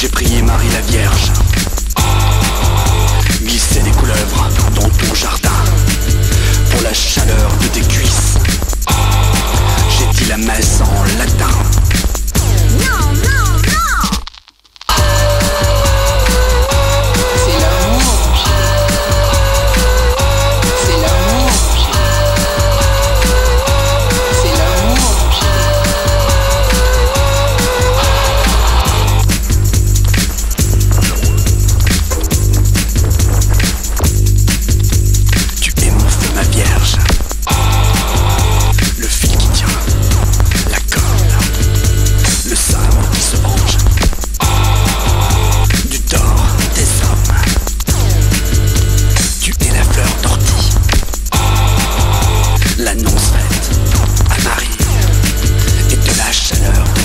J'ai prié Marie la Vierge. Glisser des couleuvres dans ton jardin pour la chaleur de tes cuisses. J'ai dit la messe. à Paris et de la chaleur.